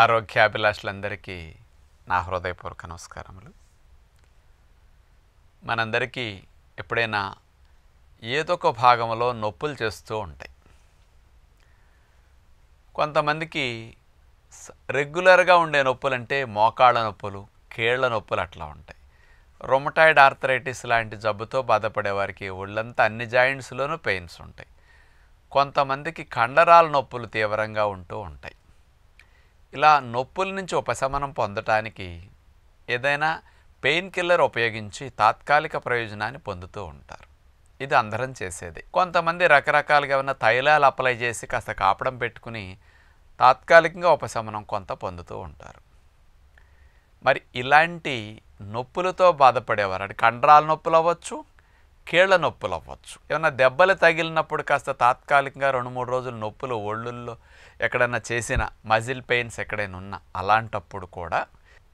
ఆరోగ్యాభిలాషులందరికీ నా హృదయపూర్వక నమస్కారములు. మనందరికీ ఎప్పుడైనా ఏదో ఒక భాగంలో నొప్పులు చేస్తూ ఉంటాయి. కొంతమందికి రెగ్యులర్గా ఉండే నొప్పులు అంటే మోకాళ్ళ నొప్పులు కీళ్ళ నొప్పులు అట్లా ఉంటాయి. రొమటాయిడ్ ఆర్థరైటిస్ లాంటి జబ్బుతో బాధపడే వారికి ఒళ్ళంతా అన్ని జాయింట్స్లోనూ పెయిన్స్ ఉంటాయి. కొంతమందికి కండరాల నొప్పులు తీవ్రంగా ఉంటూ ఉంటాయి. ఇలా నొప్పుల నుంచి ఉపశమనం పొందటానికి ఏదైనా పెయిన్ కిల్లర్ ఉపయోగించి తాత్కాలిక ప్రయోజనాన్ని పొందుతూ ఉంటారు. ఇది అందరం చేసేది. కొంతమంది రకరకాలుగా ఉన్న తైలాలు అప్లై చేసి కాస్త కాపడం పెట్టుకుని తాత్కాలికంగా ఉపశమనం కొంత పొందుతూ ఉంటారు. మరి ఇలాంటి నొప్పులతో బాధపడేవారు అంటే కండరాల నొప్పులు అవ్వచ్చు కీళ్ళ నొప్పులు అవ్వచ్చు. ఏమన్నా దెబ్బలు తగిలినప్పుడు కాస్త తాత్కాలికంగా రెండు మూడు రోజులు నొప్పులు ఒళ్ళుల్లో ఎక్కడైనా చేసిన మజిల్ పెయిన్స్ ఎక్కడైనా ఉన్నా అలాంటప్పుడు కూడా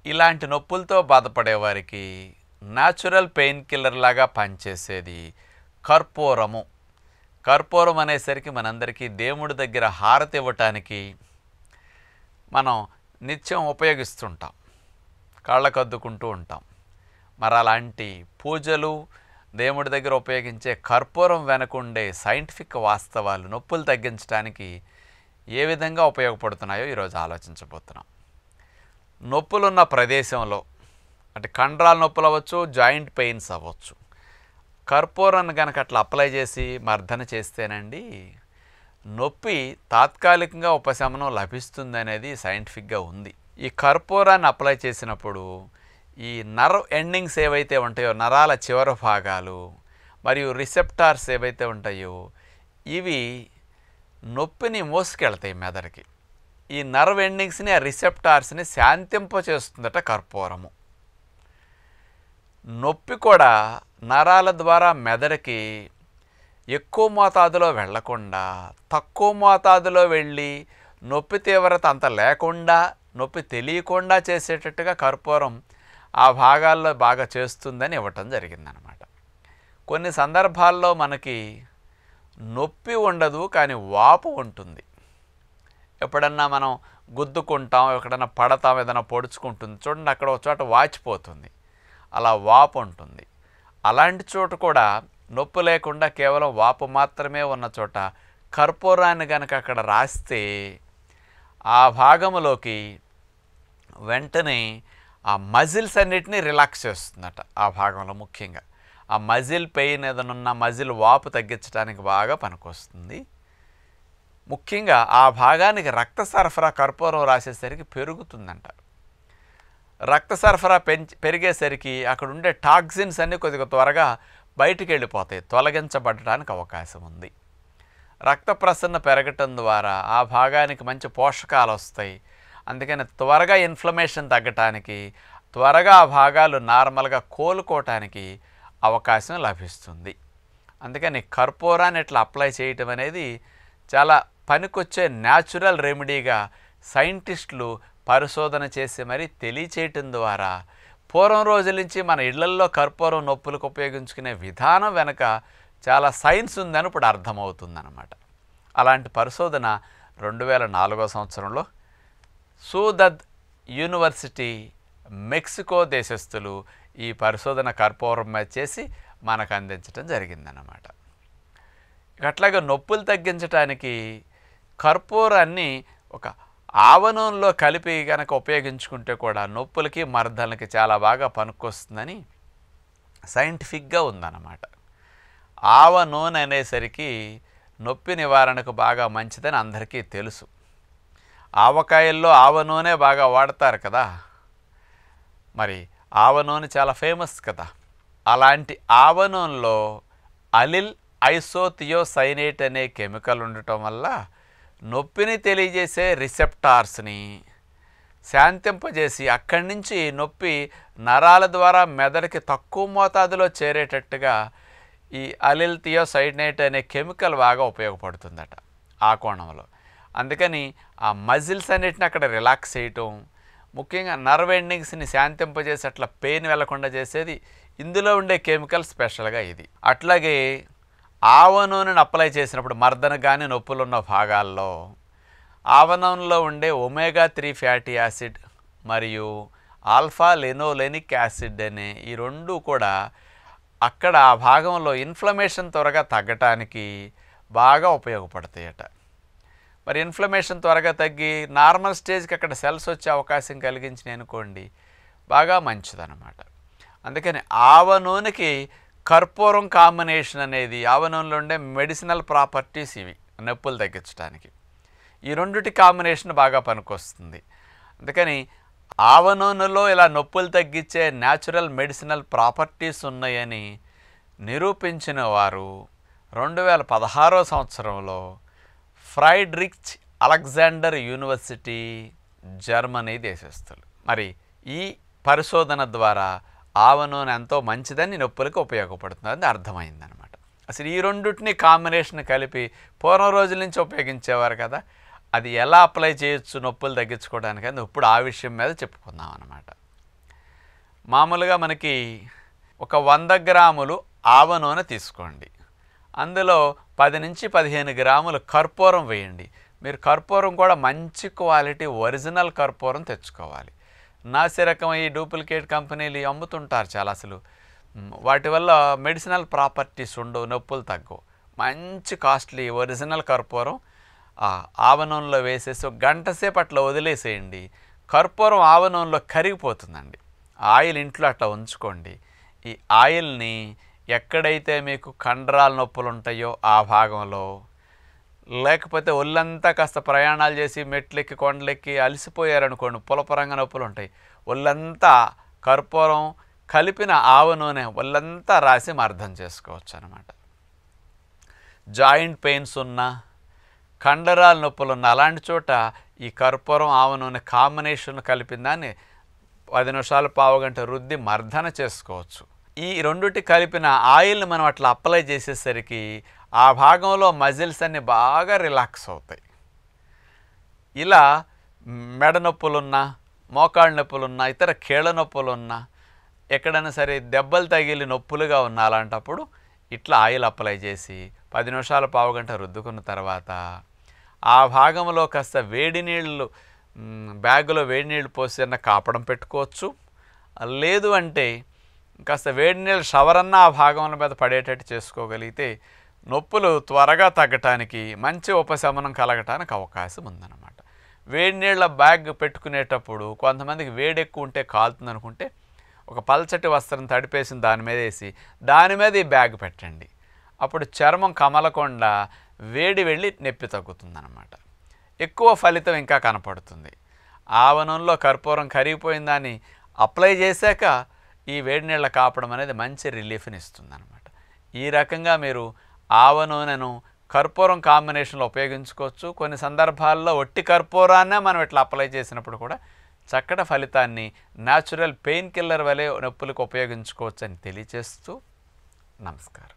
ఇలాంటి నొప్పులతో బాధపడేవారికి న్యాచురల్ పెయిన్ కిల్లర్ లాగా పనిచేసేది కర్పూరము. కర్పూరం అనేసరికి మనందరికీ దేవుడి దగ్గర హారతి ఇవ్వటానికి మనం నిత్యం ఉపయోగిస్తుంటాం. కళ్ళకద్దుకుంటూ ఉంటాం. మరి అలాంటి పూజలు దేవుడి దగ్గర ఉపయోగించే కర్పూరం వెనకుండే సైంటిఫిక్ వాస్తవాలు నొప్పులు తగ్గించడానికి ఏ విధంగా ఉపయోగపడుతున్నాయో ఈరోజు ఆలోచించబోతున్నాం. నొప్పులున్న ప్రదేశంలో అంటే కండరాల నొప్పులు అవ్వచ్చు జాయింట్ పెయిన్స్ అవ్వచ్చు. కర్పూరాన్ని కనుక అట్లా అప్లై చేసి మర్దన చేస్తేనండి నొప్పి తాత్కాలికంగా ఉపశమనం లభిస్తుంది అనేది సైంటిఫిక్గా ఉంది. ఈ కర్పూరాన్ని అప్లై చేసినప్పుడు ఈ నర్వ్ ఎండింగ్స్ ఏవైతే ఉంటాయో నరాల చివరి భాగాలు మరియు రిసెప్టార్స్ ఏవైతే ఉంటాయో ఇవి నొప్పిని మోసుకెళ్తాయి మెదడుకి. ఈ నర్వ్ ఎండింగ్స్ని ఆ రిసెప్టార్స్ని శాంతింపచేస్తుందట కర్పూరము. నొప్పి కూడా నరాల ద్వారా మెదడుకి ఎక్కువ మోతాదులో వెళ్ళకుండా తక్కువ మోతాదులో వెళ్ళి నొప్పి తీవ్రత అంత లేకుండా నొప్పి తెలియకుండా చేసేటట్టుగా కర్పూరం ఆ భాగాల్లో బాగా చేస్తుందని ఇవ్వటం జరిగిందనమాట కొన్ని సందర్భాల్లో మనకి నొప్పి ఉండదు కానీ వాపు ఉంటుంది. ఎప్పుడన్నా మనం గుద్దుకుంటాం ఎక్కడన్నా పడతాం ఏదైనా పొడుచుకుంటుంది చూడండి అక్కడ ఒక చోట వాచిపోతుంది. అలా వాపు ఉంటుంది. అలాంటి చోట కూడా నొప్పి లేకుండా కేవలం వాపు మాత్రమే ఉన్న చోట కర్పూరాన్ని కనుక అక్కడ రాస్తే ఆ భాగంలోకి వెంటనే ఆ మజిల్స్ అన్నిటినీ రిలాక్స్ చేస్తుందట ఆ భాగంలో ముఖ్యంగా. ఆ మజిల్ పెయిన్ ఏదైనా ఉన్న మజిల్ వాపు తగ్గించడానికి బాగా పనికొస్తుంది. ముఖ్యంగా ఆ భాగానికి రక్త సరఫరా కర్పూరం రాసేసరికి పెరుగుతుందంట. రక్త సరఫరా పెంచి పెరిగేసరికి అక్కడ ఉండే టాక్సిన్స్ అన్నీ కొద్దిగా త్వరగా బయటికి వెళ్ళిపోతాయి తొలగించబడడానికి అవకాశం ఉంది. రక్త ప్రసరణ పెరగటం ద్వారా ఆ భాగానికి మంచి పోషకాలు వస్తాయి అందుకని త్వరగా ఇన్ఫ్లమేషన్ తగ్గటానికి త్వరగా ఆ భాగాలు నార్మల్గా కోలుకోవటానికి అవకాశం లభిస్తుంది. అందుకని కర్పూరాన్ని ఇట్లా అప్లై చేయటం అనేది చాలా పనికొచ్చే న్యాచురల్ రెమెడీగా సైంటిస్టులు పరిశోధన చేసి మరీ తెలియచేయటం ద్వారా పూర్వం రోజుల నుంచి మన ఇళ్ళల్లో కర్పూరం నొప్పులకు ఉపయోగించుకునే విధానం వెనక చాలా సైన్స్ ఉందని ఇప్పుడు అర్థమవుతుందన్నమాట. అలాంటి పరిశోధన రెండు వేల నాలుగో సంవత్సరంలో సూదద్ యూనివర్సిటీ మెక్సికో దేశస్థులు ఈ పరిశోధన కర్పూరం చేసి మనకు అందించడం జరిగిందన్నమాట. అట్లాగే నొప్పులు తగ్గించడానికి కర్పూరాన్ని ఒక ఆవనంలో కలిపి కనుక ఉపయోగించుకుంటే కూడా నొప్పులకి మర్దలకి చాలా బాగా పనికొస్తుందని సైంటిఫిక్గా ఉందన్నమాట. ఆవ నూనె అనేసరికి నొప్పి నివారణకు బాగా మంచిదని అందరికీ తెలుసు. ఆవకాయల్లో ఆవ నూనె బాగా వాడతారు కదా. మరి ఆవ నూనె చాలా ఫేమస్ కదా. అలాంటి ఆవ నూనెలో అలిల్ ఐసోథియోసైనేట్ అనే కెమికల్ ఉండటం వల్ల నొప్పిని తెలియజేసే రిసెప్టార్స్ని శాంతింపజేసి అక్కడి నుంచి నొప్పి నరాల ద్వారా మెదడుకి తక్కువ మోతాదులో చేరేటట్టుగా ఈ అలిల్ థియోసైనేట్ అనే కెమికల్ బాగా ఉపయోగపడుతుందట. ఆ కోణంలో అందుకని ఆ మజిల్స్ అన్నిటిని అక్కడ రిలాక్స్ చేయటం ముఖ్యంగా నర్వ్ ఎండింగ్స్ని శాంతింపజేసి అట్లా పెయిన్ వెళ్ళకుండా చేసేది ఇందులో ఉండే కెమికల్ స్పెషల్గా ఇది. అట్లాగే ఆవ నూనెను అప్లై చేసినప్పుడు మర్దన కానీ నొప్పులున్న భాగాల్లో ఆవనంలో ఉండే ఒమేగా త్రీ ఫ్యాటీ యాసిడ్ మరియు ఆల్ఫా లెనోలెనిక్ యాసిడ్ అనే ఈ రెండు కూడా అక్కడ ఆ భాగంలో ఇన్ఫ్లమేషన్ త్వరగా తగ్గటానికి బాగా ఉపయోగపడతాయట. మరి ఇన్ఫ్లమేషన్ త్వరగా తగ్గి నార్మల్ స్టేజ్కి అక్కడ సెల్స్ వచ్చే అవకాశం కలిగించిన అనుకోండి బాగా మంచిదన్నమాట. అందుకని ఆవ నూనెకి కర్పూరం కాంబినేషన్ అనేది ఆవ నూనెలో ఉండే మెడిసినల్ ప్రాపర్టీస్ ఇవి నొప్పులు తగ్గించడానికి ఈ రెండుటి కాంబినేషన్ బాగా పనికొస్తుంది. అందుకని ఆవ నూనెలో ఇలా నొప్పులు తగ్గించే న్యాచురల్ మెడిసినల్ ప్రాపర్టీస్ ఉన్నాయని నిరూపించిన వారు రెండు వేల పదహారో సంవత్సరంలో ఫ్రైడ్రిచ్ అలెగ్జాండర్ యూనివర్సిటీ జర్మనీ దేశస్థులు. మరి ఈ పరిశోధన ద్వారా ఆవ నూనె ఎంతో మంచిదని నొప్పులకు ఉపయోగపడుతుందని అర్థమైందనమాట అసలు ఈ రెండింటిని కాంబినేషన్ కలిపి పూర్వం రోజుల నుంచి ఉపయోగించేవారు కదా అది ఎలా అప్లై చేయొచ్చు నొప్పులు తగ్గించుకోవడానికి అని ఇప్పుడు ఆ విషయం మీద చెప్పుకుందాం అనమాట మామూలుగా మనకి ఒక వంద గ్రాములు ఆవ నూనె తీసుకోండి. అందులో పది నుంచి పదిహేను గ్రాములు కర్పూరం వేయండి. మీరు కర్పూరం కూడా మంచి క్వాలిటీ ఒరిజినల్ కర్పూరం తెచ్చుకోవాలి. నాసి రకం ఈ డూప్లికేట్ కంపెనీలు అమ్ముతుంటారు చాలా అసలు. వాటి వల్ల మెడిసినల్ ప్రాపర్టీస్ ఉండవు నొప్పులు తగ్గవు. మంచి కాస్ట్లీ ఒరిజినల్ కర్పూరం ఆవనంలో వేసేసి గంట సేపు అట్లా వదిలేసేయండి. కర్పూరం ఆవనంలో కరిగిపోతుందండి. ఆయిల్ ఇంట్లో అట్లా ఉంచుకోండి. ఈ ఆయిల్ని ఎక్కడైతే మీకు కండరాల నొప్పులు ఉంటాయో ఆ భాగంలో లేకపోతే ఒళ్ళంతా కాస్త ప్రయాణాలు చేసి మెట్లెక్కి కొండలెక్కి అలసిపోయారనుకోండి పులపరంగా నొప్పులు ఉంటాయి ఒళ్ళంతా కర్పూరం కలిపిన ఆవ నూనె ఒళ్ళంతా రాసి అర్థం చేసుకోవచ్చు అనమాట జాయింట్ పెయిన్స్ ఉన్నా కండరాల నొప్పులు ఉన్న అలాంటి చోట ఈ కర్పూరం ఆవ నూనె కాంబినేషన్ కలిపిన దాన్ని పది నిమిషాలు పావుగంట రుద్ది మర్దన చేసుకోవచ్చు. ఈ రెండుటి కలిపిన ఆయిల్ని మనం అట్లా అప్లై చేసేసరికి ఆ భాగంలో మజిల్స్ అన్ని బాగా రిలాక్స్ అవుతాయి. ఇలా మెడ నొప్పులున్నా మోకాళ్ళ నొప్పులున్నా ఇతర కీళ్ళ నొప్పులున్నా ఎక్కడైనా సరే దెబ్బలు తగిలి నొప్పులుగా ఉన్న అలాంటప్పుడు ఇట్లా ఆయిల్ అప్లై చేసి పది నిమిషాలు పావు గంట రుద్దుకున్న తర్వాత ఆ భాగంలో కాస్త వేడి నీళ్ళు బ్యాగులో వేడి నీళ్ళు పోసి అన్న కాపడం పెట్టుకోవచ్చు. లేదు అంటే కాస్త వేడి నీళ్ళు షవర్ అన్న ఆ భాగంలో మీద పడేటట్టు చేసుకోగలిగితే నొప్పులు త్వరగా తగ్గటానికి మంచి ఉపశమనం కలగటానికి అవకాశం ఉందన్నమాట. వేడి నీళ్ళ బ్యాగ్ పెట్టుకునేటప్పుడు కొంతమందికి వేడి ఎక్కువ ఉంటే కాలుతుంది అనుకుంటే ఒక పల్చటి వస్త్రం తడిపేసిన దాని మీద వేసి దాని మీద ఈ బ్యాగ్ పెట్టండి. అప్పుడు చర్మం కమలకుండా వేడి వెళ్ళి నొప్పి తగ్గుతుందన్నమాట. ఎక్కువ ఫలితం ఇంకా కనపడుతుంది. ఆవనంలో కర్పూరం కరిగిపోయిందని అప్లై చేశాక ఈ వేడి నీళ్ళ కాపడం అనేది మంచి రిలీఫ్ని ఇస్తుందన్నమాట ఈ రకంగా మీరు ఆవ నూనెను కర్పూరం కాంబినేషన్లో ఉపయోగించుకోవచ్చు. కొన్ని సందర్భాల్లో ఒట్టి కర్పూరాన్నే మనం ఇట్లా అప్లై చేసినప్పుడు కూడా చక్కటి ఫలితాన్ని న్యాచురల్ పెయిన్ కిల్లర్ వలె నొప్పులకు ఉపయోగించుకోవచ్చు అని తెలియచేస్తూ నమస్కారం.